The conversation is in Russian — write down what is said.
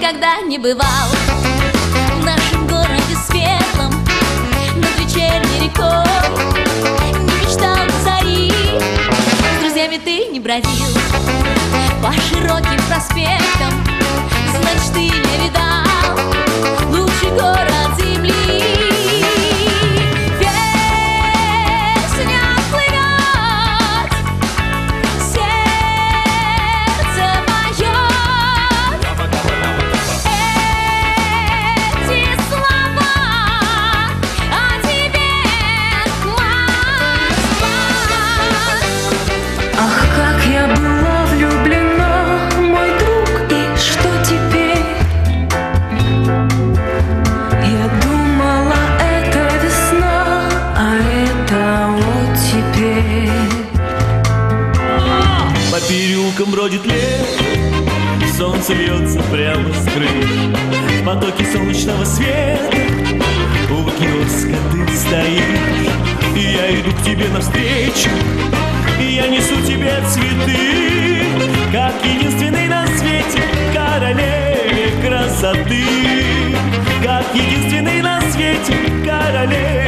никогда не бывал. В нашем городе светлом Над вечерней рекой Не мечтал до зари С друзьями ты не бродил По широким проспектам Значит, ты не видал переулком бродит лес, Солнце льется прямо с крыш. В солнечного света у киоска ты стоишь. И я иду к тебе навстречу, и я несу тебе цветы, Как единственный на свете королеве красоты. Как единственный на свете королеве